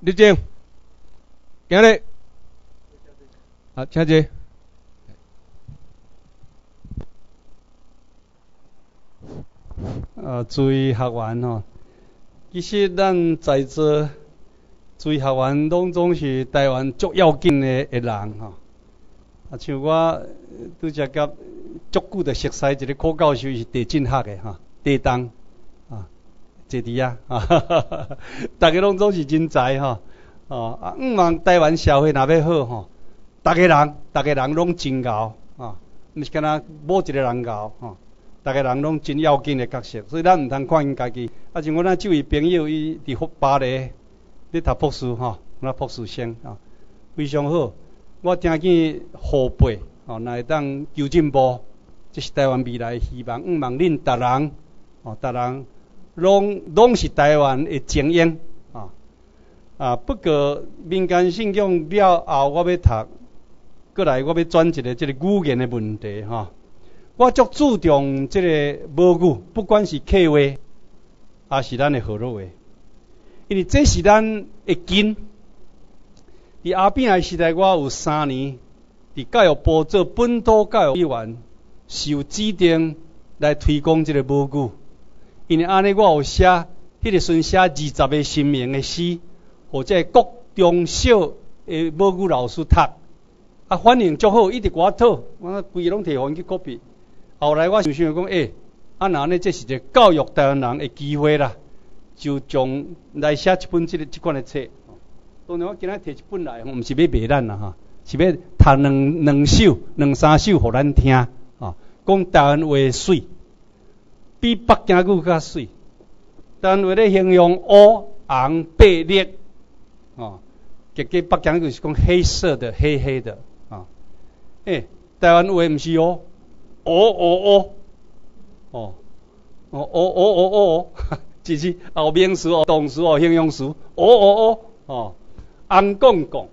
立正，行礼。好，请坐。啊，注意学员吼，其实咱在座注意学员拢总是台湾足要紧的的人吼。啊，像我拄则甲足久的熟悉一个柯教授是地震学的吼，地动，坐伫啊，哈哈哈，大家拢总是人才吼，哦啊，毋望台湾社会若要好吼，逐个人逐个人拢真贤啊，毋是干若某一个人贤吼。逐个人拢真要紧的角色，所以咱毋通看因家己。啊，像我咱这位朋友，伊伫巴黎咧读博士吼，那博士生啊，非常好。我听见后辈哦，会当求进步，这是台湾未来希望。毋望恁逐人哦，逐人拢拢是台湾的精英啊啊！不过民间信仰了后，我要读过来，我要转一个即个语言的问题吼。我足注重即个母语，不管是客话，还是咱的河洛话，因为这是咱的根。伫阿扁的时代，我有三年伫教育部做本土教育委员，受指定来推广即个母语。因为安尼，我有写迄个时写二十个新名的诗，或者国中小学的母语老师读，啊，反应足好，一直我讨，我规个拢摕互因去 copy。后来我想想讲，诶，啊那呢，这是一个教育台湾人的机会啦，就将来写一本即个即款的册。当然我今仔摕一本来，毋是要卖咱啦哈，是要读两两首、两三首互咱听啊。讲台湾话水，比北京语较水。台湾话咧形容乌、红、白、绿，哦，结果北京语是讲黑色的、黑黑的。啊。诶，台湾话毋是哦。哦哦哦，哦哦哦哦哦哦，只 是后名词哦，动词哦，形容词，哦哦哦，哦，红讲讲，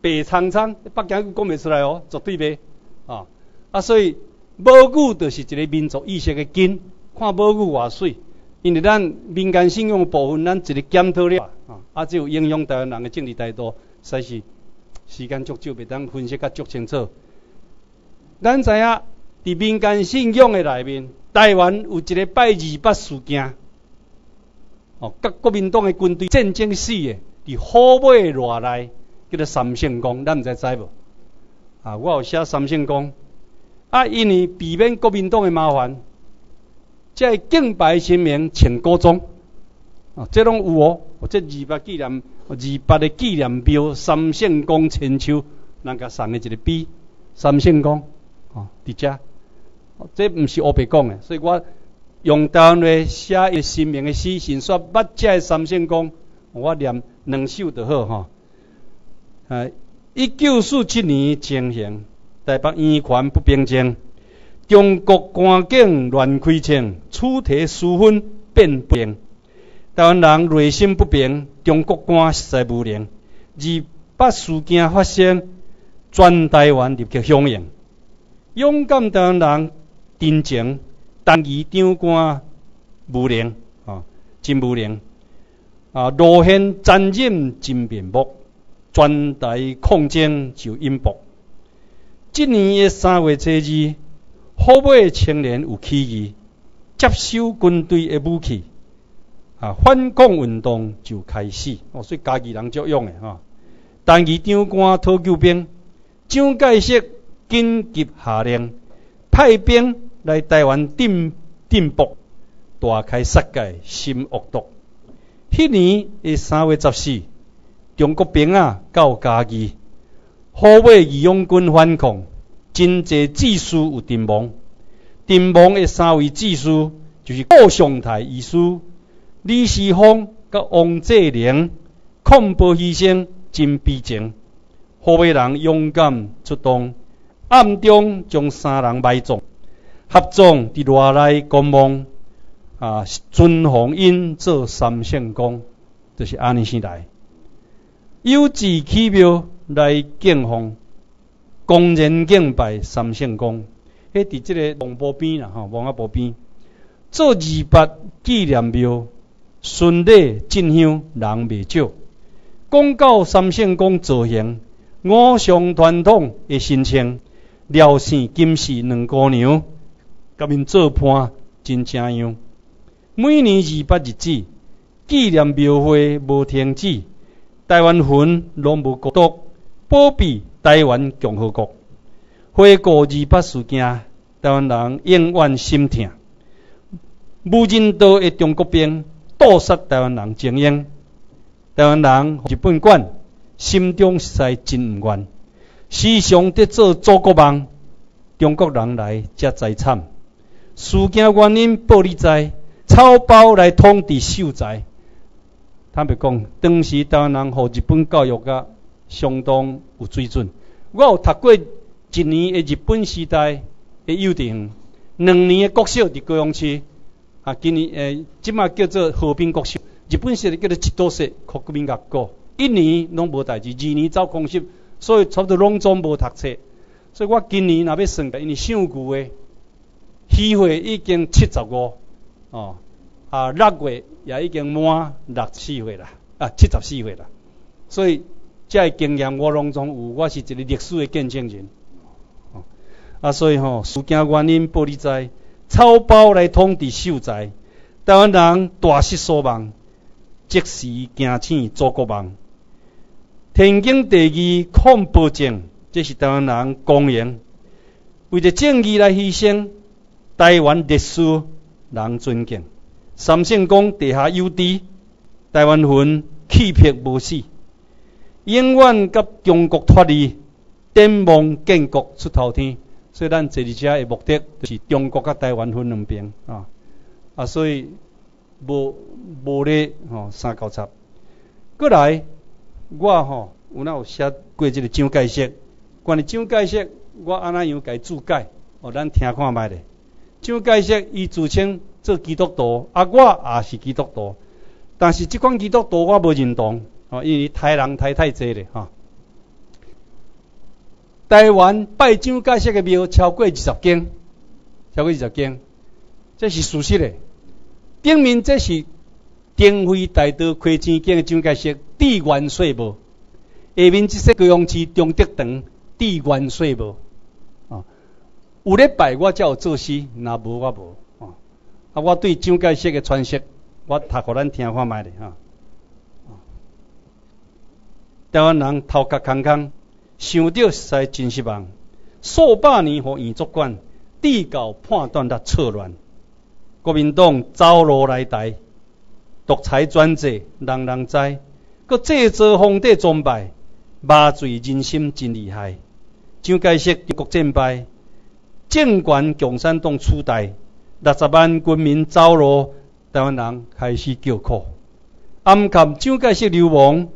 白苍苍，北京语讲袂出来哦，绝对袂，啊啊，所以母语就是一个民族意识的根，看母语偌水，因为咱民间信仰部分，咱一个检讨了，啊，啊，只有影响台湾人的政治态度，才是时间足少，袂当分析甲足清楚，咱知影。伫民间信仰的内面，台湾有一个拜二八事件，哦，甲国民党的军队战争死的，伫虎尾偌内，叫做三圣宫，咱毋知知无？啊，我有写三圣宫，啊，因为避免国民党的麻烦，即敬拜神明请高宗，啊，这拢有哦，这二八纪念，二八的纪念标，三圣宫千秋，人家送的一个笔，三圣宫，哦，伫遮。这毋是乌白讲的，所以我用台湾话写一个新名的诗，先说捌遮三圣宫，我念两首就好哦。啊，一九四七年情形，台北圆环不平静，中国官境乱开枪，处体私分变平，台湾人内心不平，中国官实在无能，二八事件发生，全台湾立刻响应，勇敢台湾人。真情，但伊长官无能啊，真无能啊！路线残忍真面目，全台抗争就引爆。今年的三月初二，湖北青年有起义，接收军队的武器啊，反共运动就开始。哦，所以家己人作用的哈。但伊长官讨救兵，蒋介石紧急下令派兵。来台湾镇镇暴，大开杀戒，心恶毒。迄年的三月十四，中国兵啊到嘉义，湖北义勇军反抗，真济志士有阵亡。阵亡的三位志士，就是顾尚泰义师、李世芳、甲王志玲，抗暴牺牲真悲情。湖北人勇敢出动，暗中将三人埋葬。合葬伫偌内公墓啊，尊弘因做三圣公，就是安尼先来。有志起庙来敬奉，公然敬拜三圣公。迄伫即个王坡边啦，吼，王阿坡边做二八纪念庙，顺礼进香人未少。讲到三圣公造型，五常传统的心情，廖姓金氏两姑娘，甲面做伴真正样。每年二八日子，纪念庙会无停止，台湾魂拢无孤独，保庇台湾共和国。回顾二八事件，台湾人永远心痛。无人道的中国兵屠杀台湾人精英，台湾人日本管，心中实在真毋愿。时常伫做祖国梦，中国人来才灾惨。事件原因报你知。草包来统治秀才，坦白讲，当时台湾人互日本教育甲相当有水准。我有读过一年的日本时代的幼稚园，两年的国小伫高雄市，啊，今年诶，即马叫做和平国小，日本时代叫做一多式国民学校，一年拢无代志，二年走空袭，所以差不多拢总无读册。所以我今年若要算，因为上句诶，虚岁已经七十五，哦。啊，六月也已经满六四岁啦，啊，七十四岁啦。所以，这经验我拢总有，我是一个历史的见证人。啊，所以吼，事件原因报你知，草包来统治秀才，台湾人大失所望，即时惊醒祖国梦。天经地义抗暴政，这是台湾人公言，为着正义来牺牲，台湾历史人尊敬。三圣公地下有地，台湾魂气魄无死，永远甲中国脱离，展望建国出头天。所以咱坐伫遮诶目的，就是中国甲台湾分两边啊啊，所以无无咧吼三九七。过来，我吼有哪有写过即个怎解释？关于怎解释，我安怎样甲伊注解？哦，咱听看觅咧。怎解释伊自称。做基督徒，啊，我也是基督徒，但是即款基督徒我无认同，哦，因为太人太太济咧，哈。台湾拜蒋介石嘅庙超过二十间，超过二十间，这是事实咧。顶面这是丁辉大道开钱建嘅蒋介石地元税无，下面即些高雄市中德堂地元税无，啊，有咧拜我才有做事，若无我无。啊！我对蒋介石嘅传说，我读互咱听看卖咧哈。台湾人头壳空空，想到实在真失望。数百年互原作管，地教判断得错乱。国民党走路来台，独裁专制，人人知。搁制造皇帝崇拜，麻醉人心真厉害。蒋介石国战败，政权共产党取代。六十万军民走路，台湾人开始叫苦。暗含蒋介石流亡，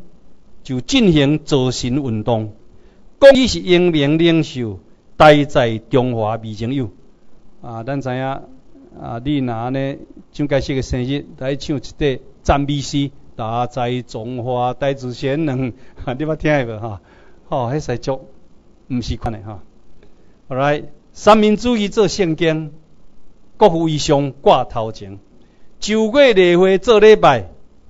就进行造神运动。讲伊是英明领袖，待在中华未曾有。啊，咱知影啊，你拿呢蒋介石嘅生日来唱一块赞美诗，大在中华大自贤能，你捌听过哈？哦，迄使足，毋是款诶哈。来，三民主义做圣经。国父遗像挂头前，九月例会做礼拜，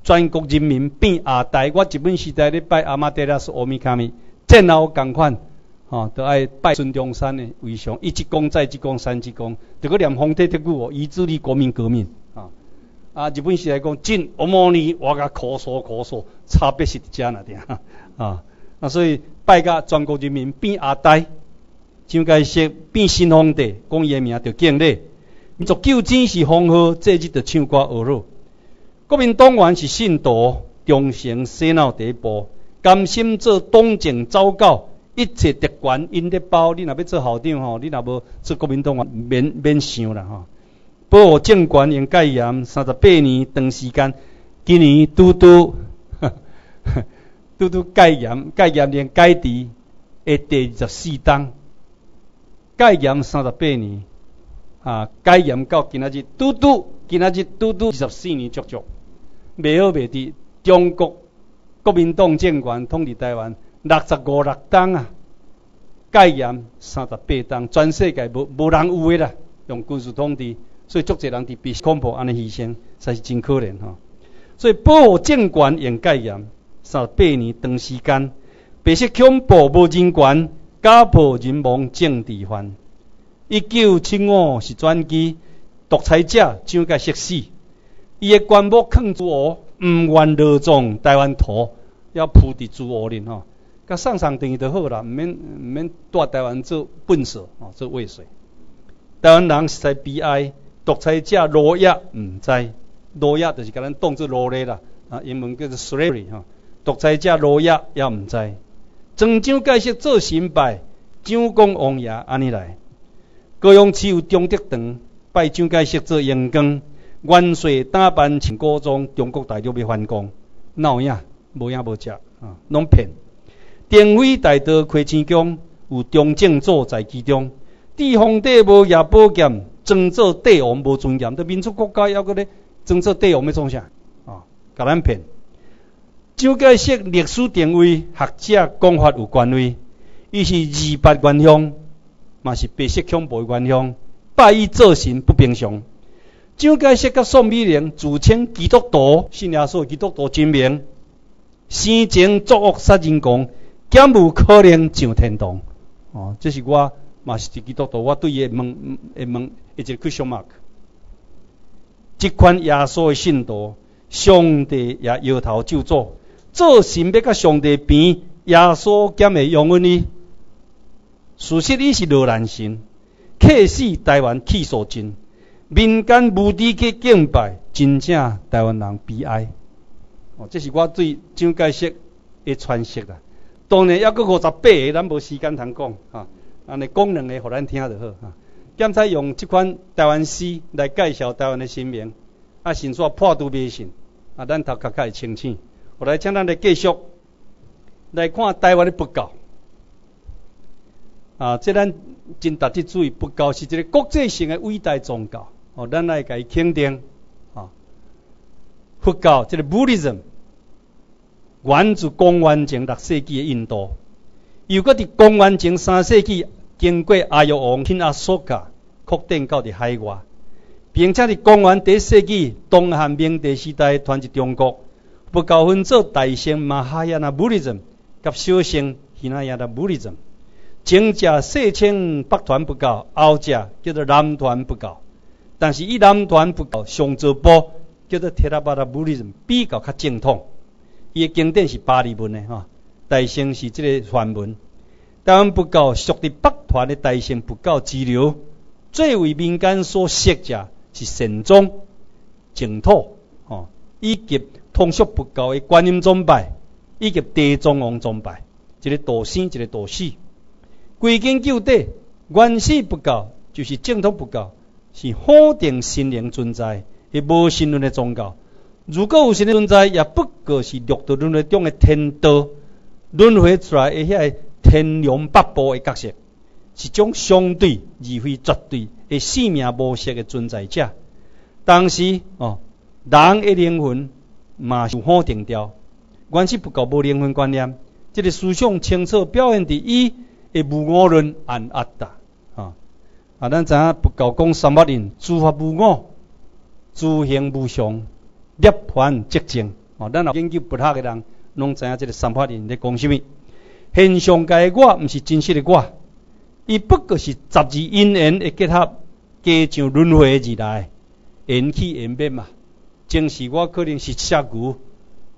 全国人民变阿呆。我日本时代咧拜阿妈爹拉是阿弥卡咪，战后共款，吼都爱拜孙中山的遗像，一鞠躬再鞠躬三鞠躬，这个念皇帝铁骨哦，以助力国民革命啊！啊，日本时代讲进阿摩尼，我甲咳嗽咳嗽，差别是伫遮那点啊！啊，所以拜甲全国人民变阿呆，蒋介石变新皇帝，讲伊名叫敬礼。民族救济是黄河，这日就唱歌学乐。国民党员是信徒，忠诚洗脑第一步，甘心做党政走狗，一切特权因得包。你若要做校长吼，你若无做国民党员，免免想啦吼。保护政权用戒严三十八年长时间，今年拄拄 拄拄戒严，戒严连戒除的第二十四档，戒严三十八年。啊，戒严到今仔日，拄拄今仔日拄拄二十四年足足，未好未伫中国国民党政权统治台湾六十五六党啊，戒严三十八党，全世界无无人有诶啦，用军事统治，所以足侪人伫被恐怖安尼牺牲，才是真可怜吼。所以保护政权用戒严，三十八年长时间，白色恐怖无人权，家破人亡政治犯。一九七五是转机，独裁者蒋介石死，伊的棺木放诸河，毋愿落葬台湾土，要铺伫诸河里吼。甲送上等于就好啦，毋免毋免带台湾做粪扫哦，做渭水。台湾人实在悲哀，独裁者罗亚毋知，罗亚就是甲咱当做奴隶啦，啊，英文叫做 slavery 吼。独裁者罗亚也毋知，庄蒋介石做新拜，蒋公王爷安尼来，高雄市有中德堂拜蒋介石做阳光，元帅打扮穿古装，中国大陆要反攻，闹影无影无食啊，拢骗。电飞大道开青江，有中正座在其中。帝皇帝无夜宝剑，装作帝王无尊严。伫民族国家要搁咧装作帝王要创啥？啊，甲咱骗。蒋介石历史定位，学者讲法有权威。伊是二八元凶，嘛是白色恐怖元凶，拜伊做神不平常。蒋介石甲宋美龄自称基督徒，信耶稣基督徒真名，生前作恶杀人狂。减无可能上天堂，哦，这是我嘛是基督徒，我对伊问会问一个 question mark。即款耶稣的信徒，上帝也摇头就做，做神要甲上帝比，耶稣减会用阮呢？事实伊是罗兰神，客死台湾气数尽，民间无地去敬拜，真正台湾人悲哀。哦，这是我对蒋介石的诠释啦。当然，还阁五十八个，咱无时间通讲哈。安尼讲两个，互咱听就好哈。检采用即款台湾诗来介绍台湾的新名，啊，先煞破除迷信，啊，咱头壳较会清醒。我来请咱来继续来看台湾的佛教。啊，即咱真特别注意，佛教是一个国际性的伟大宗教，哦，咱来甲伊肯定。啊，佛教即个 Buddhism。源自公元前六世纪的印度，又搁伫公元前三世纪经过阿育王天阿索加扩展到伫海外，并且伫公元第一世纪东汉明帝时代传入中国，佛教分做大乘马哈亚那布利尊，甲小乘希那亚那布利尊。前者四千北传不教，后者叫做南传不教。但是伊南传不教上座部叫做铁拉巴拉布利尊比较较正统。伊的经典是巴利文的吼，大乘是即个梵文。台湾佛教属于北传的大乘佛教支流，最为民间所识者是神宗、净土，吼，以及通俗佛教的观音崇拜，以及地藏王崇拜，一个道生，一个道死。归根究底，原始佛教就是正统佛教，是否定心灵存在，是无神论的宗教。如果有神的存在，也不过是六道轮回中的天道轮回出来的遐天龙八部的角色，是种相对而非绝对的生命模式的存在者。但是哦，人的灵魂嘛是否定掉，原始不够无灵魂观念，这个思想清楚表现伫伊的无我论安阿达啊！咱知影不教讲三八人，诸法无我，诸行无常。涅槃寂静，哦，咱若研究佛学的人，拢知影这个三法印在讲什么。现象界我，毋是真实的我，伊不过是十二因缘的结合，加上轮回而来，缘起缘灭嘛。正是我可能是只牛，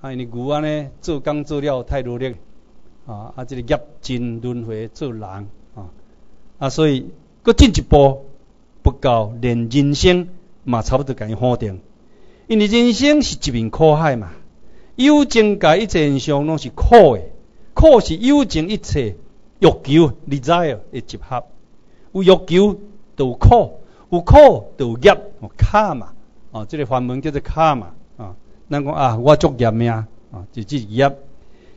啊，因为牛安尼做工做了太努力，啊，啊，这个业尽轮回做人，啊，啊，所以搁进一步不够，连人生嘛差不多甲伊否定。因为人生是一面苦海嘛，有情界一切现象拢是苦的，苦是有情一切欲求 desire 的集合，有欲求就有苦，有苦就有业，卡嘛，哦，这个梵文叫做卡嘛，啊，咱讲啊，我作业命，啊，就即业，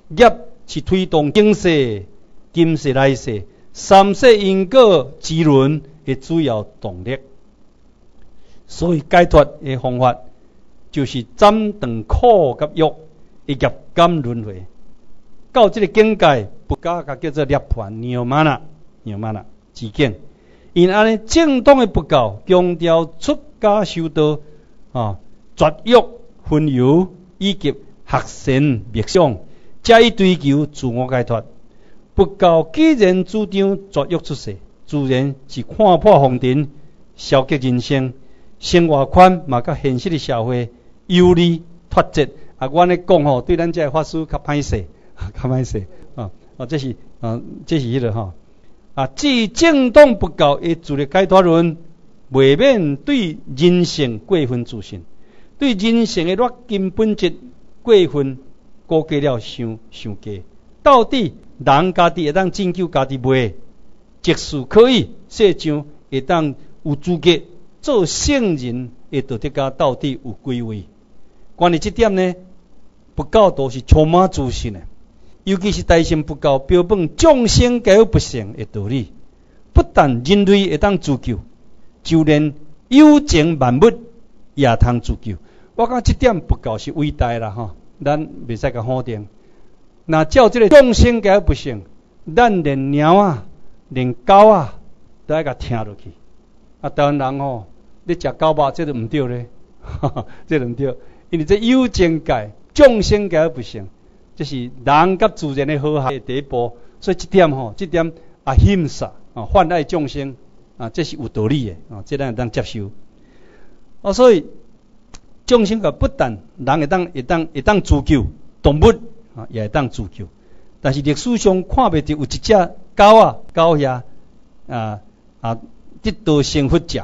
业是推动今世、今世来世三世因果之轮的主要动力，所以解脱的方法。就是斩断苦甲欲，以及甘轮回，到这个境界，不加个叫做涅槃、涅玛那、涅玛那之境。因安尼正当的不教，强调出家修道啊，绝欲、分忧以及学神灭相，加以追求自我解脱。佛教既然主张绝育出世，自然是看破红尘，消极人生，生活宽嘛，甲现实的社会有利脱节。啊，我咧讲吼，对咱这法师较歹势，较歹势啊！啊，这是啊，这是迄个吼啊，至正当佛教的自力解脱论，未免对人性过分自信，对人性的劣根本质过分估计了，伤伤低。到底人家己会当拯救家己未？即使可以，世上会当有资格做圣人的道德家，到底有几位？关于这点呢，佛教都是充满自信的，尤其是大乘佛教标本众生皆有不幸的道理，不但人类会当自救，就连有情万物也通自救。我讲这点佛教是伟大啦，吼，咱未使甲否定。那照这个众生皆不幸，咱连猫啊、连狗啊，都爱甲听落去。啊，台湾人吼，你食狗肉，这都毋对咧，这毋对。因为这有境界众生皆不幸，这是人甲自然的和谐第一步。所以这点吼，这点啊，欣赏啊，泛爱众生啊，这是有道理的啊，这咱会当接受。啊，所以众生个不但人会当会当会当自救动物。啊，也会当自救，但是历史上看袂到有一只狗啊、狗遐啊啊得到幸福者。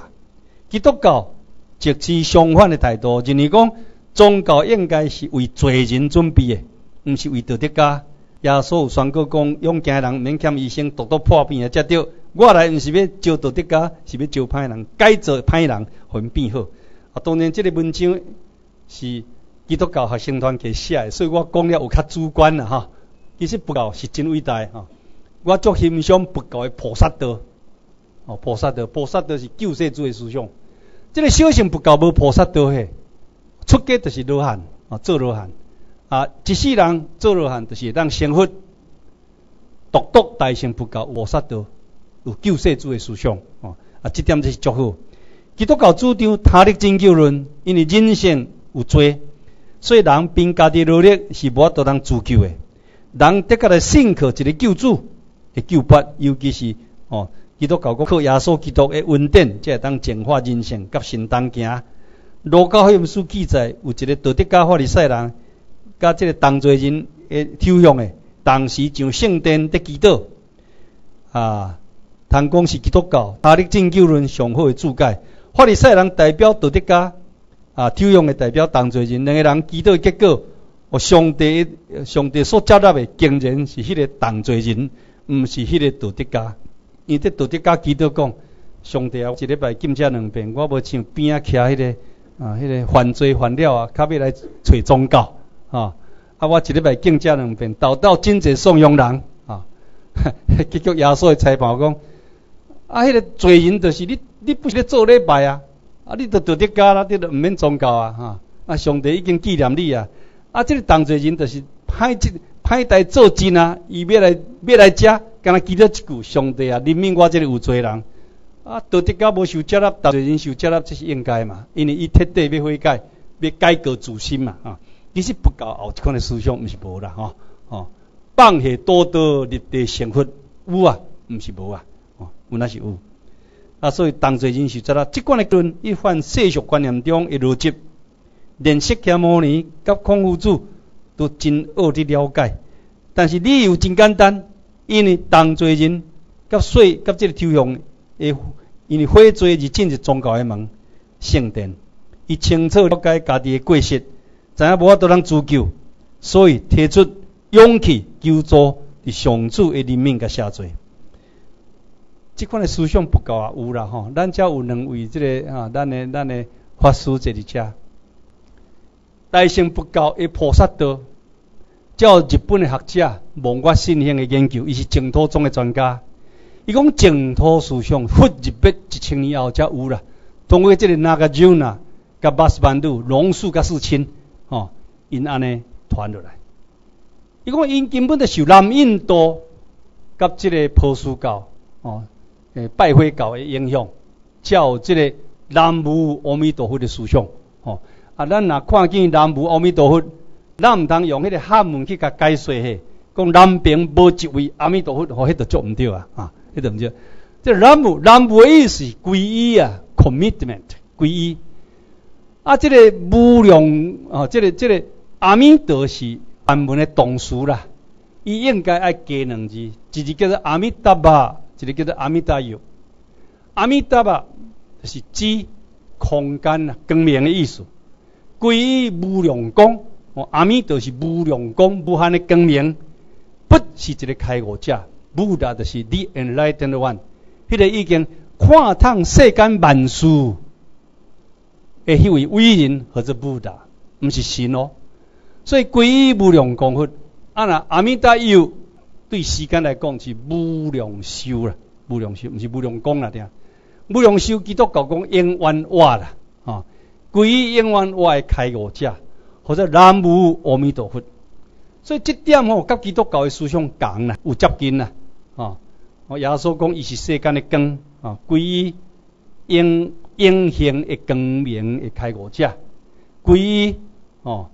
基督教则持相反的态度，认为讲宗教应该是为罪人准备的，毋是为道德家。耶稣宣告讲，勇敢人免欠医生，独独破病啊，才对。我来毋是要招道德家，是要招歹人，改造歹人，互因变好。啊，当然，这个文章是。基督教学生团给写的，所以我讲了有较主观啦哈。其实佛教是真伟大哈，我足欣赏佛教的菩萨道。哦，菩萨道，菩萨道是救世主的思想。这个小乘佛教无菩萨道嘿，出家就是罗汉啊，做罗汉啊，一世人做罗汉就是当成佛。独独大乘佛教菩萨道有救世主的思想哦，啊，这点就是足好。基督教主张他力拯救论，因为人性有罪。所以人凭家己努力是无法度通自救的。人得个来信靠一个救主，会救拔，尤其是哦，基督教国靠耶稣基督的恩典，才会当净化人性，甲神同行。罗教福音书记载，有一个道德家法利赛人，甲即个同罪人诶抽象的，当时上圣殿得祈祷啊，通讲是基督教大力拯救论上好的注解。法利赛人代表道德家。啊，抽用的代表同罪人，两个人祈祷结果，哦，上帝上帝所接纳的，竟然是迄个同罪人，毋是迄个道德家。因为这道德家祈祷讲，上帝啊，一礼拜禁食两遍，我无像边啊徛迄个啊，迄个犯罪犯了啊，较要来找宗教啊。啊，我一礼拜禁食两遍，到到真济送养人啊。结果耶稣的裁判讲，啊，迄个罪人就是你，你不是咧做礼拜啊？啊！你都道德家啦，你都毋免宗教啊！哈！啊，上帝已经纪念你啊！啊，这个同侪人就是歹即歹代做真啊！伊要来要来食，敢若记得一句上帝啊！怜悯我这个有罪人啊！道德家无受接纳，同侪人受接纳，这是应该嘛？因为伊彻底要悔改，要改过自新嘛！啊！其实不搞后一款的思想，毋是无啦！吼吼，放下多多立地成佛有啊，毋是无啊！哦，有那是有。啊，所以当侪人是知啦，即款的论一犯世俗观念中的逻辑，连释迦牟尼甲孔夫子都真恶的了解。但是理由真简单，因为当侪人甲水甲即个抽象的，因为悔罪而进入宗教的门圣殿，伊清楚了解家己的过失，知影无法度通自救，所以提出勇气求助伫上主的怜悯甲赦罪。即款诶思想不够啊，有啦吼，咱才有两位即个啊，咱诶咱诶法师在伫遮，大乘不够的菩萨道，照日本的学者蒙我信行的研究，伊是净土宗的专家，伊讲净土思想，佛入灭一千年后才有啦。通过即个那个咒呐，甲八十万度龙树甲四千，吼，因安尼传落来。伊讲因根本就受南印度甲即个波斯教，哦。诶，拜火教的影响，照即个南无阿弥陀佛的思想，吼啊，咱若看见南无阿弥陀佛，咱毋通用迄个汉文去甲解说嘿，讲南边无一位阿弥陀佛，吼，迄著做毋对啊，啊，迄著毋对。这南无南无意思皈依啊，commitment 皈依。啊，这个无量啊，这个这个阿弥陀是梵文的动词啦，伊应该爱加两字，一字叫做阿弥达巴，一个叫做阿弥陀佛。阿弥陀佛就是指空间啊，光明的意思。皈依无量光，阿弥陀是无量光，无限的光明，不是一个开悟者，无达就是 the enlightened one。迄个已经看透世间万事，诶，迄位伟人或者布达，毋是神哦。所以皈依无量功佛，啊那阿弥陀佛对时间来讲是无量寿啦，无量寿毋是无量功啦，听。无量寿基督教讲永远活啦，啊，皈依永远活诶开悟者，或者南无阿弥陀佛。所以这点吼，甲基督教诶思想共啦，有接近啦，啊。我耶稣讲，伊是世间的光，啊，归永永恒的光明的开悟者，归于哦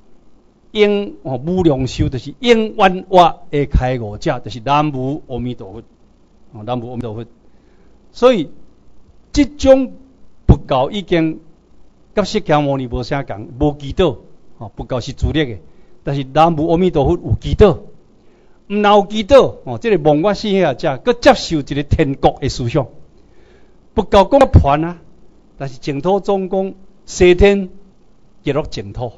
永哦无量寿，就是永远活的开悟者，就是南无阿弥陀佛，南无阿弥陀佛。所以这种佛教已经甲释迦牟尼无啥共，无祈祷，哦佛教是自力的，但是南无阿弥陀佛有祈祷。毋有祈祷哦，即个梦我死下者，佮接受一个天国的思想，不教讲啊传啊。但是净土总讲西天极乐净土，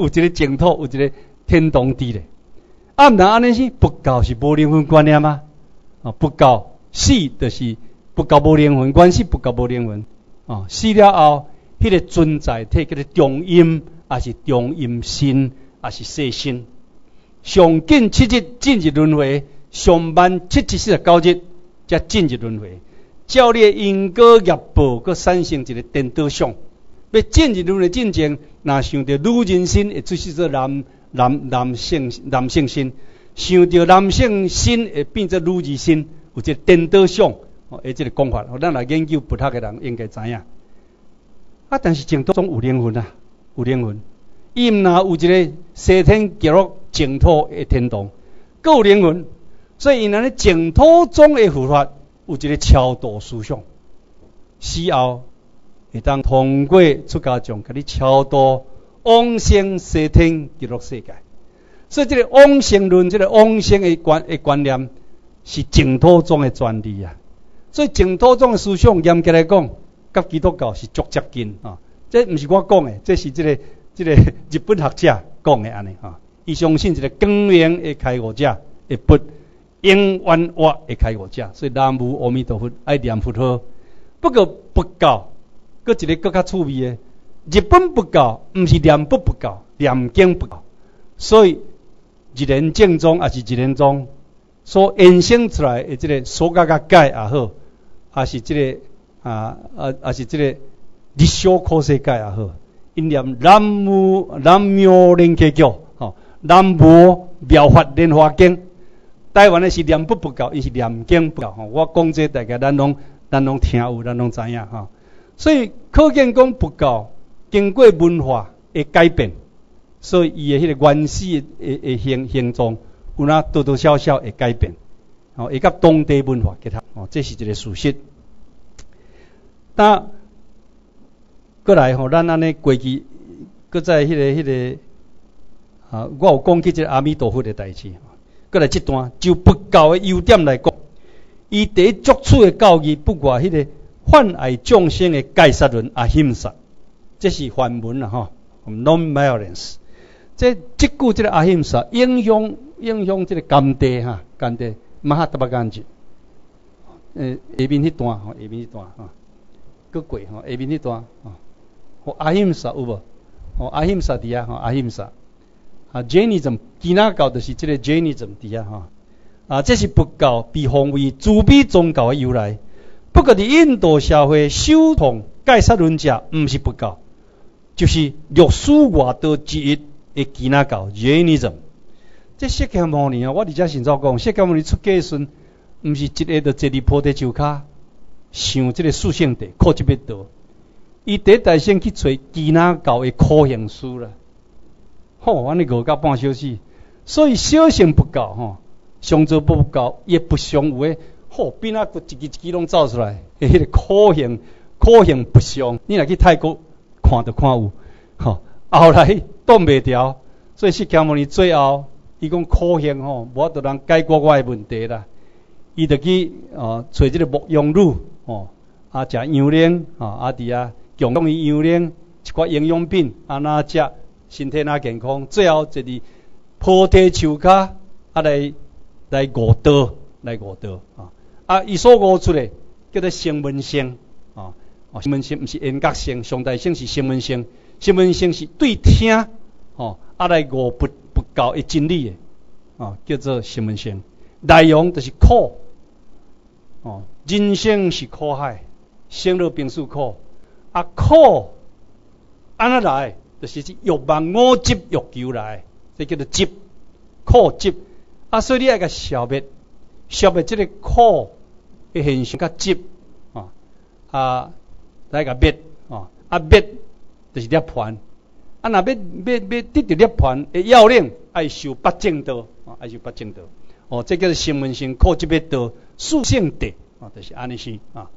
有一个净土，有一个天堂地咧。啊，毋通安尼是不教是无灵魂观念吗？啊，不教死就是不教无灵魂关系，不教无灵魂啊。死了后，迄个存在体叫做中阴，也是中阴身，也是细身？上近七日进入轮回，上万七七四十九日才进入轮回。照你因果业报，佮产生一个颠倒相。要进入轮回进前，若想到女人心，会出现做男男男性男性心；想到男性心，会变做女人心，有一个颠倒相。哦，诶，这个讲法，咱来研究不读嘅人应该知影。啊，但是净土中有灵魂啊，有灵魂。伊毋若有一个西天极乐净土的天堂，有灵魂，所以因安尼净土中的佛法有一个超度思想，死后会当通过出家众，甲你超度往生西天极乐世界。所以这个往生论，这个往生的观的观念是净土宗的专利啊。所以净土宗的思想严格来讲，甲基督教是足接近啊。这毋是我讲的，这是这个。即个 日本学者讲的安尼啊，伊相信一个光明的开悟者会不永远活的开悟者，所以南无阿弥陀佛爱念佛号。不过不教，搁一个更较趣味的，日本不教，毋是念佛不够，念经不教。所以一年正宗也是一年宗所衍生出来的即个所加加解也好，还是即个啊啊，还是即个日小可世界也好。因念南无南无莲花教，吼南无妙法莲华经。台湾的是念不不教，伊是念经不教。吼，我讲这大家咱拢咱拢听有，咱拢知影吼。所以可见讲佛教，经过文化的改变，所以伊的迄个原始的的形形状，有那多多少少会改变。吼，会甲当地文化结合，吼，这是一个事实。但过来吼，咱安尼过去，搁在迄个迄个啊，我有讲起即个阿弥陀佛的代志。过来这段就佛教的优点来讲，伊第一作出的教义，不过迄个泛爱众生的盖萨伦阿欣萨，这是梵文啊哈，non violence。这即句这个阿欣萨影响影响这个甘地哈、啊，甘地马哈达巴甘吉。呃，下面迄段吼，下面迄段吼，搁过吼，下面迄段吼，吼阿欣萨有无？吼阿欣萨伫啊吼阿欣萨。啊，Jainism，基那教就是即个 Jainism 伫啊吼。啊，这是佛教被奉为慈悲宗教的由来。不过，伫印度社会，修统盖萨伦者毋是不教，就是六书外道之一的基那教 Jainism。这释迦牟尼啊，我伫遮先早讲，释迦牟尼出家时，毋是一个就坐伫菩提树骹，想即个属性地，靠这边道。伊第一代先去找基那教的苦行书啦，吼，安尼五到半小时，所以小心不够吼，上座不够，也不上有诶，吼，边啊一支一支拢走出来，迄个可行可行不上，你若去泰国看着看有，吼，后来挡袂调，所以释迦牟尼最后，伊讲可行吼，无法度人解决我诶问题啦，伊就去哦找即个牧羊女，吼，啊食羊奶，吼，啊伫啊强用伊羊奶，一寡营养品，啊哪食。身体哪健康，最后就是菩提树下啊来来悟道，来悟道啊！啊，伊所悟出来叫做声闻性啊！哦，声闻性毋是严格性，上大性是声闻性，声闻性是对听哦，啊来悟不不够的真理的啊，叫做声闻性。内容就是苦哦，人生是苦海，生老病死苦啊，苦安怎来？就是欲望五执欲求来，这叫做执苦执啊，所以你爱个消灭消灭这个苦的现象，甲执啊啊来个灭啊啊灭就是涅槃。啊，若要要要得到涅槃的要领，爱修八正道啊，爱修八正道。哦，这叫做新闻性苦执的道属性地啊，就是安尼是啊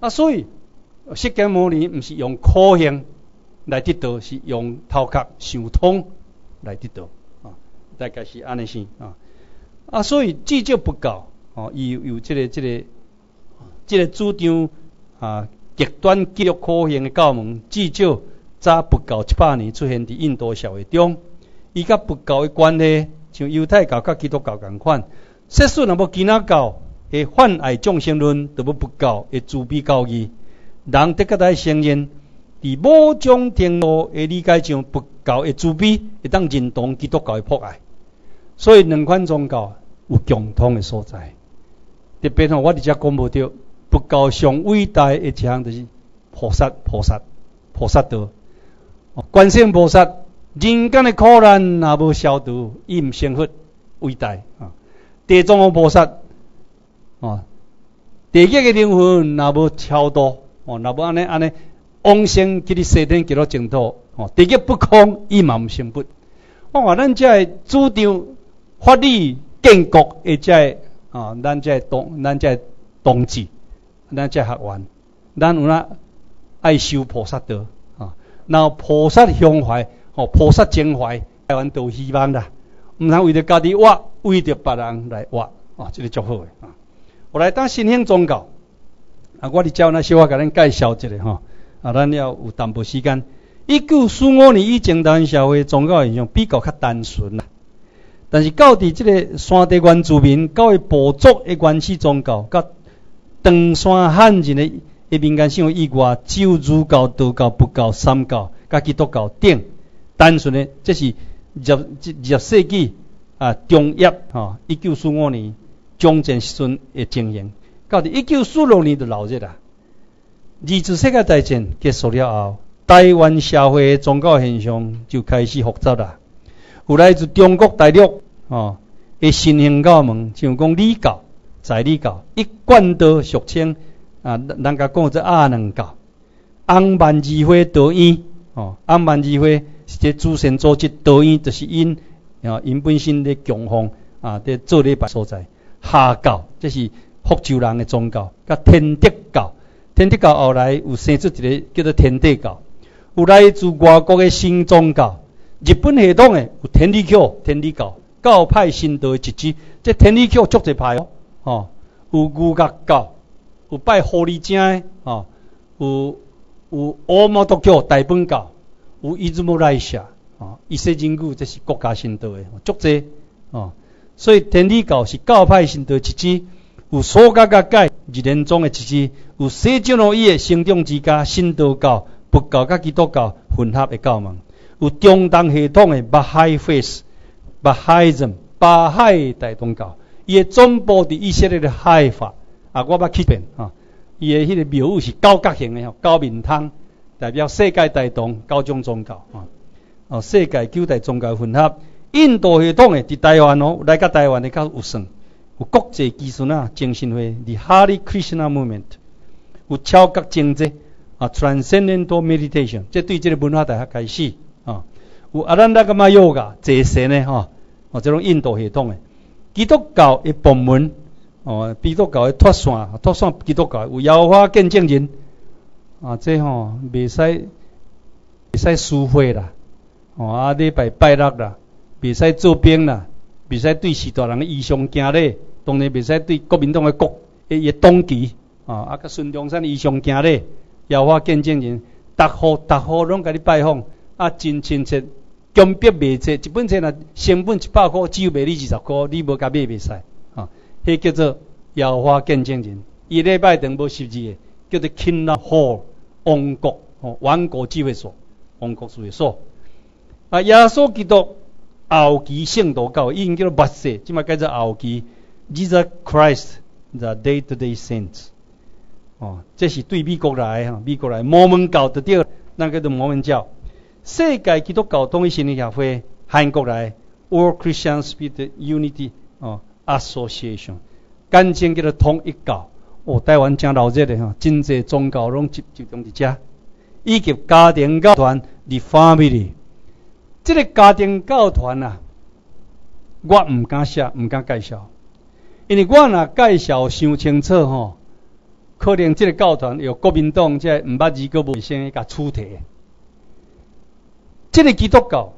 啊，所以释迦牟尼毋是用苦行。来得到是用头壳想通来得到啊，大概是安尼先啊啊，所以至少不够哦，有有这个这个这个主张啊极端纪律可行的教门，至少早不够一百年出现伫印度社会中，伊甲不教的关系，像犹太教甲基督教共款，世俗若无其他教的泛爱众生论，就要不够的慈悲教义，人得个来承认。伫某种程度的理解上不够的慈悲，会当认同基督教的博爱，所以两款宗教有共通的所在。特别吼，我伫遮讲无着不够上伟大的一项，就是菩萨、菩萨、菩萨道。观世菩萨人间的苦难若无消除，伊毋成佛伟大啊。地藏王菩萨啊，地狱的灵魂若无超度哦，若无安尼安尼。往生给你西天极乐净土，哦，地狱不空，伊嘛毋成佛。我话咱这主张法律建国，或者啊，咱这同咱这同志，咱这学员，咱有哪爱修菩萨道啊？然后菩萨胸怀，哦，菩萨情怀，台湾都希望啦，毋通为着家己活，为着别人来活，啊，这个足好诶啊！我来当新兴宗教，啊，我哋教那小话甲恁介绍一下吼。啊，咱要有淡薄时间。一九四五年以前，台湾社会宗教现象比较较单纯啦。但是到伫即个山地原住民，到部族的原始宗教，甲长山汉人的的民间信仰以外，只有儒教、道教、佛教、三教、甲基督教等，单纯的，这是二二十世纪啊中叶吼，一九四五年中正时阵的情形。到一九四六年就老热啦。二次世界大战结束了后，台湾社会宗教现象就开始复杂啦。有来自中国大陆哦，的新兴教门，像讲礼教、在礼教，一贯道俗称啊，人家讲做阿能教。安万智慧导院哦，安万智慧是这主神组织导院，就是因啊因本身的供奉啊的做礼拜所在。下教这是福州人的宗教，甲天德教。天德教后来有生出一个叫做天地教，有来自外国的新宗教。日本系统的有天理教、天理教教派新道的一支，这天理教足侪派哦，哦，有儒学教，有拜狐狸精的，哦，有有阿摩多教大本教，有伊兹摩来西亚，哦，伊些人古这是国家新道的，足侪哦，所以天理教是教派新道一支。有所教甲解日莲宗的一支，有西教罗伊的成长之家新道教、佛教甲基督教混合的教门，有中东系统的巴海 face、巴海人、巴海大东教，伊个总部伫以色列的海法，啊，我捌去遍啊，伊个迄个庙宇是高角形的吼，高面汤，代表世界大同高种宗教啊，哦，世界九大宗教混合，印度系统的伫台湾哦，来甲台湾的较有算。有国际基础啊，精神会，the Hari Krishna Movement，有超觉经济啊，Transcendental Meditation，这对这个文化大学开始啊，有阿兰达格玛尤噶这些呢吼，哦，这种印度系统的。基督教的部门，哦，基督教的脱线，脱线基督教有摇花见证人，啊，这吼未使未使疏忽啦，哦，啊，礼拜拜六啦，未使做兵啦，未使对时代人的异常行礼，当然未使对国民党的国的党旗，啊，啊，甲孙中山异常行礼，摇花见证人，逐户逐户拢甲你拜访，啊，真亲切。金币卖册，一本册若成本一百箍，只有卖你二十箍，你无甲买袂使。啊，迄叫做摇花见证人。伊礼拜堂无十字的，叫做 King Hall 王国，哦，王国聚会所，王国聚会所。啊，耶稣基督后期圣道教，已经叫做末世，即卖改做后期。Jesus Christ the day-to-day saints。哦，这是对美国来，哈，美国来摩门教的对，那个做摩门教。世界基督教统一心理协会，韩国来 World Christian Spirit Unity 哦 Association，简称叫做统一教。哦，台湾真热的吼，真济宗教拢集集中伫遮，以及家庭教团 The Family。这个家庭教团啊，我毋敢写，毋敢介绍，因为我若介绍伤清楚吼，可能这个教团有国民党即毋捌字个无先甲出题。这个基督教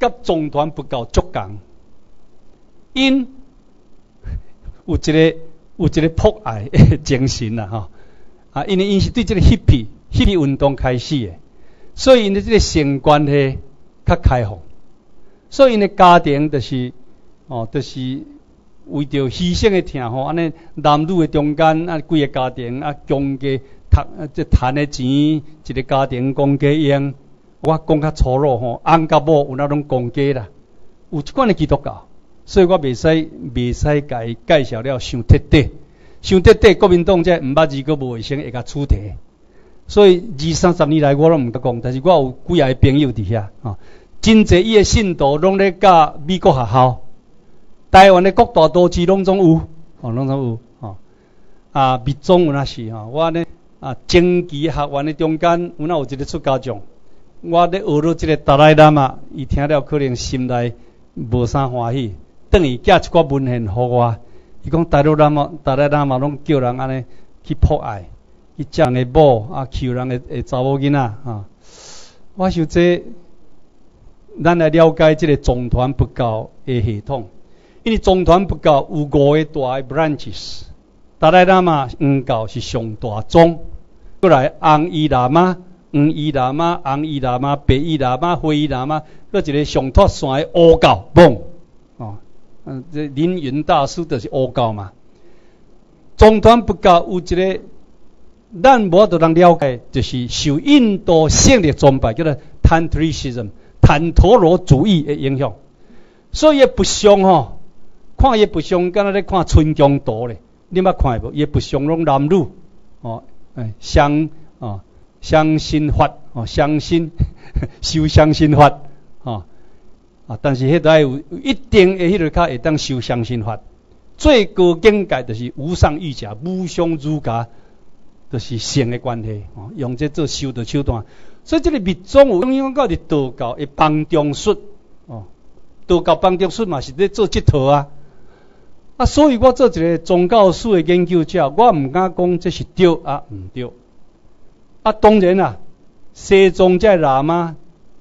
甲中团不教足共，因有一个有一个迫害的精神啦吼，啊，因为因是对这个 hippy hippy 运动开始的，所以因的这个性关系较开放，所以因的家庭就是哦，就是为着牺牲的听吼，安尼男女的中间啊，几个家庭啊，公家谈即谈的钱，一个家庭公家用。我讲较粗鲁吼，安甲某有那种攻击啦，有一款的基督教，所以我袂使袂使甲伊介绍了伤彻底，伤彻底。国民党这毋捌字个无卫生会甲出题，所以二三十年来我拢毋甲讲，但是我有几个朋友伫遐吼，真济伊的信徒拢咧教美国学校，台湾的各大都市拢总有，哦，拢总有，哦，啊，密宗有那是吼，我呢啊，正奇学院的中间有那有一个出家长。我咧学到即个达赖喇嘛，伊听了可能心内无啥欢喜，等于寄一寡文献互我。伊讲达赖喇嘛，达赖喇嘛拢叫人安尼去迫爱，去将人某啊，求人诶诶查某囡仔啊。我想这，咱来了解即个总团不教诶系统，因为总团不教有五个大 branches，达赖喇嘛黄教是上大宗，过来红衣喇嘛。黄衣喇嘛、红衣喇嘛、白衣喇嘛、灰衣喇嘛，搁一个上脱线的乌教，嘣，哦，嗯，这凌云大师就是乌教嘛。中团不教有一个，咱无得人了解，就是受印度性的崇拜，叫做 Tantrism，坦陀罗主义的影响。所以不像吼，看也不像，敢若咧看春江图咧，你捌看无？也不像拢男女，哦，哎，相，相信法哦，相信 修相信法哦啊，但是迄个有一定的迄个较会当修相信法，最高境界就是无上瑜伽、无上瑜伽，就是性的关系哦，用这做修的手段。所以这个密宗有影响到的道教的帮中术哦，道教帮中术嘛是咧做这套啊啊，所以我做一个宗教史的研究者，我毋敢讲这是对啊，毋对。啊，当然啦，西藏这喇嘛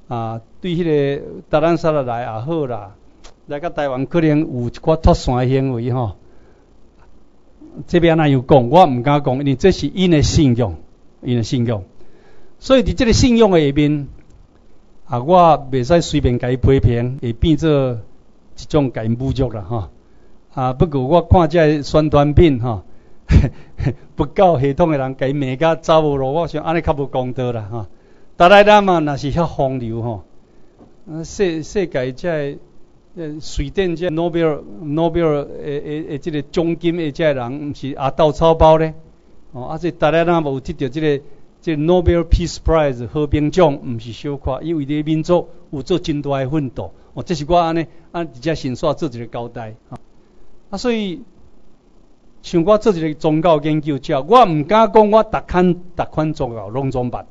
啊，对迄个达兰萨拉来也好啦，来到台湾可能有一寡脱线行为吼。这边哪有讲？我毋敢讲，因为这是因的信用，因的信用。所以伫这个信用的下面，啊，我袂使随便甲伊批评，会变做一种甲伊侮辱啦吼。啊，不过我看这宣传品吼。不够系统的人，给骂甲走无路，我想安尼较无公道啦哈。达赖喇嘛那是遐风流吼，世世界这呃瑞典这诺贝尔诺贝尔诶诶诶这个奖金诶这人，毋是阿斗草包咧？哦，啊这达赖喇嘛有得到这个这诺贝尔 Peace Prize 和平奖，毋是小看，因为这民族有做真大诶奋斗。哦，这是我安尼按直接先煞做一个交代啊，所以。像我做一个宗教研究者，我毋敢讲我逐款逐款宗教拢总捌，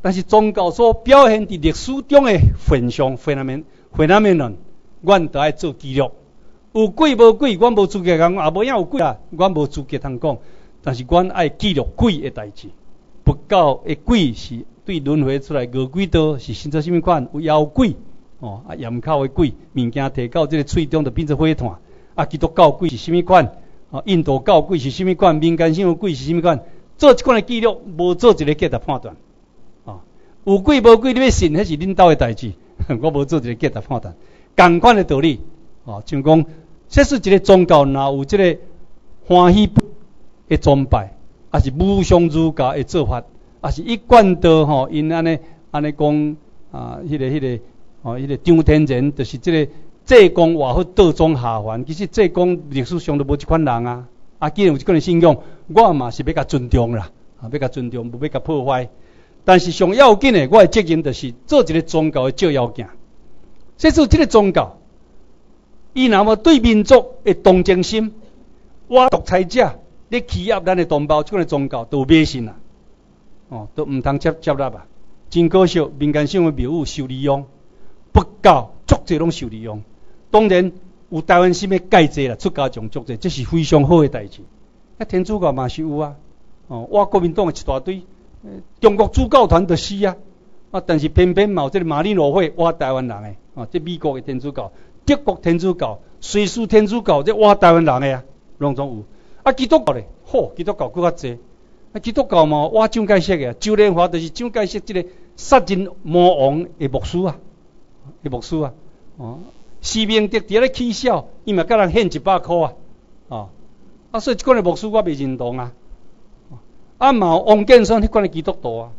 但是宗教所表现伫历史中的现象、非那面、非那面人，阮都爱做记录。有鬼无鬼，阮无资格讲；也无影有鬼啊，阮无资格通讲。但是阮爱记录鬼的代志。佛教的鬼是对轮回出来恶鬼道，是生做什么款？有妖鬼哦，啊严口的鬼，物件摕到这个喙中就变成火炭。啊，基督教鬼是什么款？啊，印度教鬼是甚么款？民间信仰鬼是甚么款？做一款的记录，无做一个价值判断。啊，有鬼无鬼，你要信，迄是恁兜的代志。我无做一个价值判断。共款的道理，啊，像讲，这是一个宗教，若有这个欢喜的崇拜，也是无上儒家的做法，也是一贯道吼，因安尼安尼讲啊，迄个迄个，哦，迄个张天仁，就是这个。济公话好道中下凡，其实济公历史上都无即款人啊。啊，既然有即款信仰，我嘛是要甲尊重啦，啊，要甲尊重，无要甲破坏。但是上要紧的，我的责任就是做一个宗教的照妖镜。说做即个宗教，伊若无对民族的同情心，我独裁者咧欺压咱的同胞，即款宗教都有迷信啦，哦，都毋通接接纳啊。真可惜，民间信仰庙宇受利用，不教足侪拢受利用。当然有台湾心的戒制啦，出家众足者，这是非常好的代志。啊，天主教嘛是有啊，哦，我国民党的一大堆，中国主教团的死啊，啊，但是偏偏冇这个马里诺会，我台湾人诶，啊，这美国的天主教、德国天主教、瑞士天主教，这我台湾人诶啊，拢总有。啊，基督教咧，好，基督教更较济。啊，基督教嘛，我蒋介石诶，周连华就是怎解释这个杀人魔王的牧师啊，的牧师啊，哦。士兵得伫咧起笑，伊嘛甲人献一百箍啊，哦，啊，所以即款诶牧师我未认同啊，啊，嘛王建生迄款诶基督徒啊，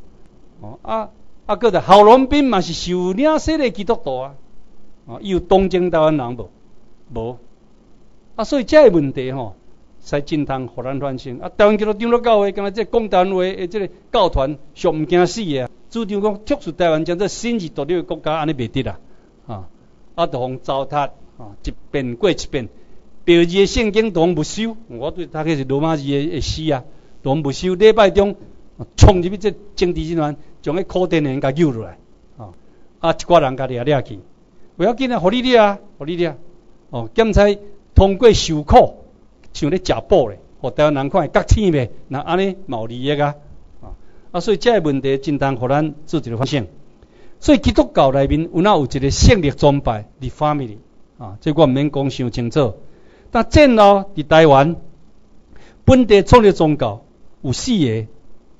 哦，啊，啊，个着郝龙斌嘛是受领洗诶基督徒啊，哦，伊有东征台湾人无？无，啊，所以即个问题吼，才真通互咱反省。啊，台湾基督长老教会，敢若即个讲单位诶，即个教团上毋惊死诶，主张讲促使台湾将做新一独立诶国家，安尼袂得啊，啊。啊，都互糟蹋啊，一遍过一遍。标字的圣经都不收，我对大概是罗马字的诗啊，都没收。礼拜中冲入去这政治集团，将迄可怜的人甲救落来啊！啊，一寡人甲掠掠去，不要紧啊，互你掠啊，互你掠哦。检查通过受苦，像咧食补咧，互台湾人看会觉醒未？那安尼冇利益啊！啊，所以这个问题真当互咱做一个反省。所以基督教内面有哪有一个圣力崇拜？The family 啊，这我毋免讲伤清楚。但正咯，伫台湾本地创立宗教有四个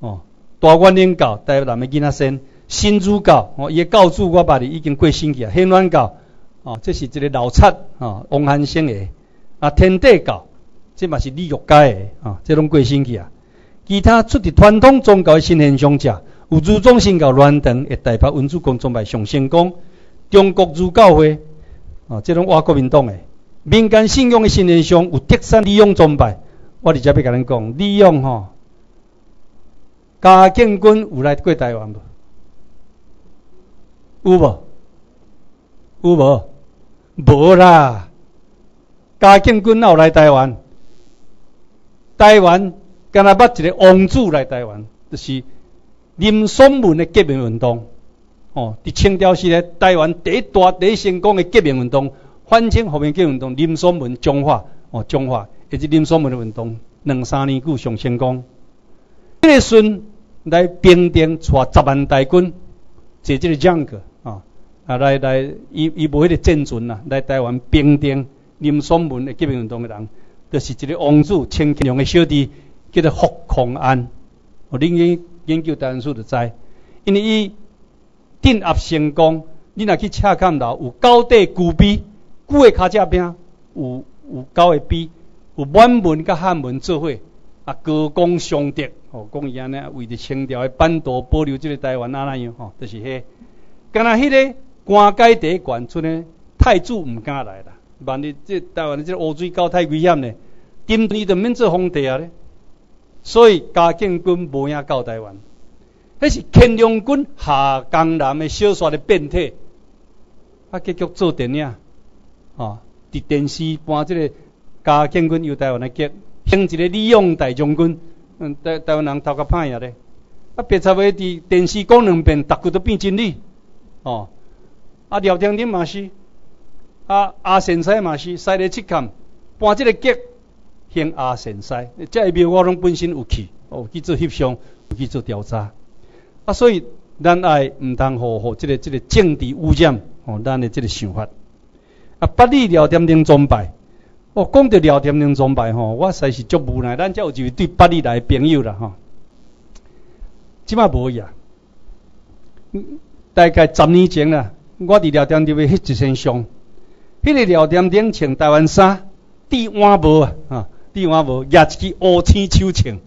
哦，大观念教台湾的囡仔先，新主教哦，伊个教主我捌哩已经过身去啊，显乱教哦，这是一个老贼啊，王汉生的啊，天地教这嘛是李玉阶的啊，这拢过身去啊。其他出伫传统宗教新现象者。有儒宗信教乱等，会代表文主公崇拜上成功。中国儒教会啊，这种外国民党诶，民间信仰诶信念上有特产利用崇拜。我伫遮要甲恁讲，利用吼，嘉靖君有来过台湾无？有无？有无？无啦！嘉靖君哪有来台湾？台湾敢若捌一个王子来台湾，就是。林松文的革命运动，哦，伫清朝时咧，台湾第一大、第一成功的革命运动，反清复明革命运动，林松文中化，哦，中化，以及林松文的运动，两三年久上成功。这个孙来平定，带十万大军，坐这个将个，啊，啊来来，伊伊无迄个战船啊，来台湾平定林松文的革命运动的人，就是一个王子，清乾隆的小弟，叫做霍孔安，哦，另一。研究台湾史就知，因为伊镇压成功，你若去车看到有高地古碑，古的卡车边有有高的碑，有满文甲汉文做伙，啊歌功颂德，吼讲伊安尼为着清朝的版图保留即个台湾安那样，吼，就是迄，敢若迄个官阶第一关出呢，太子毋敢来啦，万一即台湾的即个污水沟太危险咧，顶伊就免做皇帝啊咧。所以嘉靖军无影到台湾，迄是乾隆军下江南的小说的变体，啊，结局做电影，哦，伫电视播即个嘉靖君游台湾的剧，兴一个利用大将军，嗯，台台湾人头壳歹啊咧，啊，白插话伫电视讲两遍，逐句都变真理。哦，啊，廖天丁嘛是，啊，阿贤西嘛是，西咧七坎搬即个脚，向阿贤西，即下面我拢本身有去，哦，去做翕相，去做调查。啊，所以咱爱毋通互互即个即个政治污染，哦，咱的即个想法。啊，八里廖天丁崇拜，哦，讲到廖天丁崇拜吼，我实在是足无奈，咱才有一位对八里来朋友啦，吼。即摆无呀，大概十年前啦，我伫聊天顶边翕一身相，迄个聊天顶穿台湾衫，戴碗帽啊，啊，戴碗帽，举一支乌青手枪。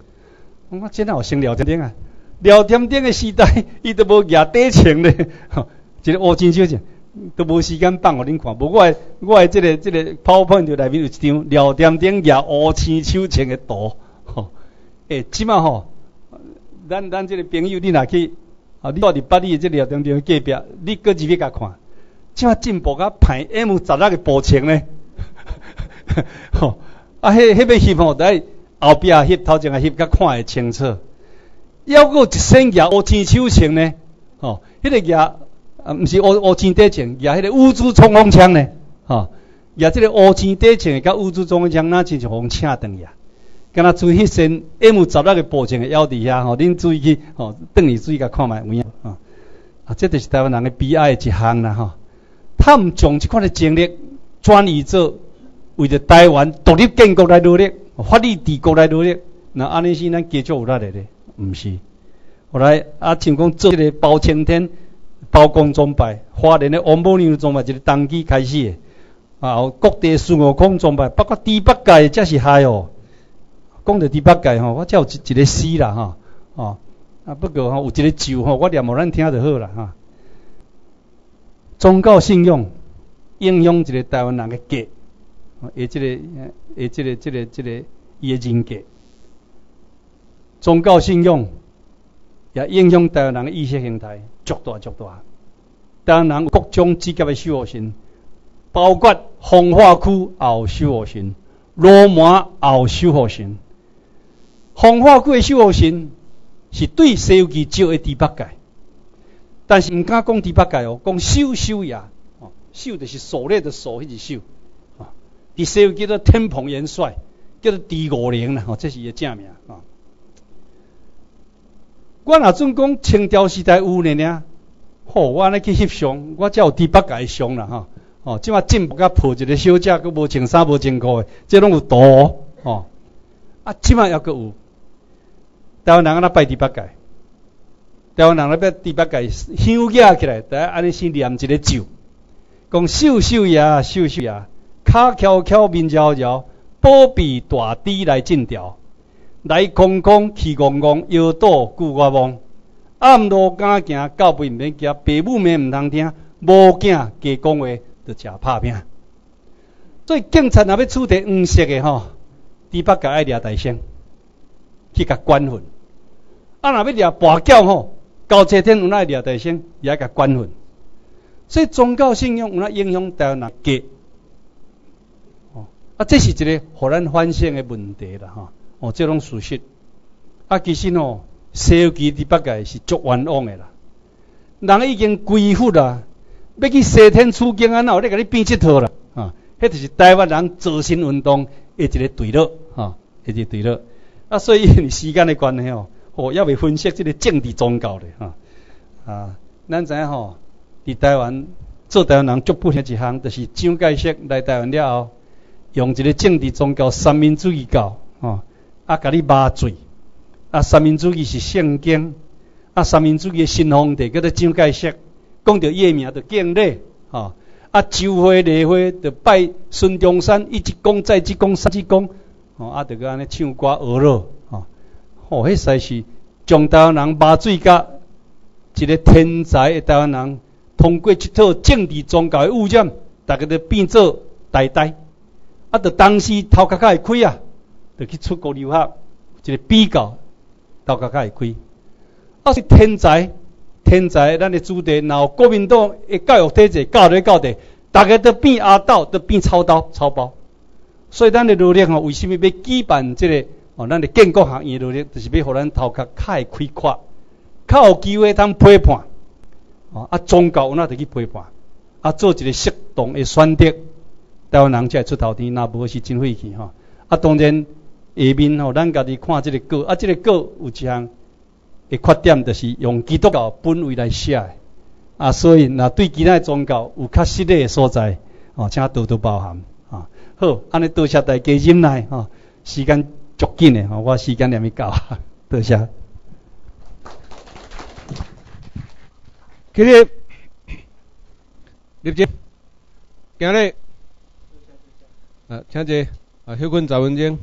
我真有先聊天顶啊，聊天顶的时代，伊都无举底枪咧，吼一个乌青手枪，都无时间放互恁看。无我我的即个即个泡泡就内面有一张聊天顶举乌青手枪的图，吼，诶，即摆吼。咱咱即个朋友，你若去，啊，你到伫八里的即个中中隔壁，你搁入去甲看，即啊进步甲排 M 十六个步枪呢？吼，啊，迄迄边翕吼，在后壁翕，头前啊翕，甲看会清楚。要个一身牙乌青手枪呢？吼，迄个牙啊，毋是乌乌青底枪，牙迄个乌珠冲锋枪呢？吼，牙即个乌青底枪甲乌珠冲锋枪，那真是互请断呀。敢若注意迄身 M 十六个步枪的腰底下吼，恁注意去吼，等你注意甲看卖有影啊！啊，这就是台湾人的悲哀诶一项啦吼。他毋将即款的精力转移做为着台湾独立建国来努力，发力帝国来努力，那安尼是咱继续有力的咧？毋是。后来啊，像讲做这个包青天、包公崇拜，花莲的王母娘崇拜，就是当机开始的啊，有各地孙悟空崇拜，包括第八届才是嗨哦。讲到第八戒吼，我才有一一个诗啦吼，哦，啊不过吼有一个咒吼，我念无咱听就好啦哈。宗教信用影响一个台湾人的格，诶，即个诶，即个即个即个伊的人格。宗教信仰也影响台湾人的意识形态，足大足大。台湾人各种职业的修学神，包括风化区后修学神，罗马后修学神。风化区的守护神是对西游记招的第八界，但是毋敢讲第八界哦，讲守守也，哦，守就是狩猎的狩，迄是守，啊，伫西游记叫做天蓬元帅，叫做第五灵啦，吼，这是伊正名啊。我若准讲清朝时代有呢呢，吼，我安尼去翕相，我才有第八界相啦，吼，哦，即马进步甲抱一个小姐，佫无穿衫无穿裤的，这拢有图，哦，啊，即马抑佫有。台湾人安那拜第八界，台湾人那拜第八界，香架起来，大家安尼先念一个咒，讲秀秀呀，秀秀呀，脚翘翘，面摇摇，宝贝大滴来进调，来空空，去空空，腰倒顾我望，暗路敢行，到背毋免惊，爸母免毋通听，无囝加讲话，就食拍拼。所以警察若要处理黄色的吼，第八界爱掠大声，去甲关混。啊，若要掠跋筊吼，高车天有哪掠大声，也甲关混。所以宗教信仰有哪影响台湾人格？啊，这是一个互咱反省的问题啦，哈。哦，这种事实。啊，其实哦，西游记第八界是足冤枉的啦。人已经归附啦，要去西天取经啊，那我咧甲你变这套啦，啊，迄就是台湾人造新运动的一个对了，哈，一个对了。啊，所以 因为时间的关系哦。哦，要未分析这个政治宗教咧，哈啊，咱知影吼，伫台湾做台湾人足不幸一项，就是蒋介石来台湾了后，用一个政治宗教三民主义教，吼啊，甲你麻醉，啊，三民主义是圣经，啊，三民主义的新皇帝叫做蒋介石，讲到伊名就敬礼，吼啊，周会例会就拜孙中山，一鞠躬再鞠躬三鞠躬，吼啊，就个安尼唱歌娱乐。哦，迄实是将台湾人麻醉甲一个天才的台湾人，通过一套政治宗教的污染，大家都变做呆呆。啊，到当时头壳壳会开啊，就去出国留学，一个比较头壳壳会开。啊，是天才，天才，咱的主题，然后国民党的教育体制教来教去，大家都变阿斗，都变操刀、操包。所以咱的努力吼，为什么要举办这个？哦，咱的建国学院的努力，就是要互咱头壳较会开阔，较有机会通批判，哦，啊，宗教那得去批判，啊，做一个适当的选择，台湾人才会出头天，那无是真晦气吼。啊，当然下面吼，咱家己看即个稿，啊，即个稿有一项的缺点，就是用基督教本位来写的，啊，所以若对其他宗教有较失礼的所在，哦，请多多包涵，啊，好，安尼多谢大家忍耐，吼，时间足紧的，吼，我时间还没到，多谢。今日立即 今日啊，请坐啊，休困十分钟。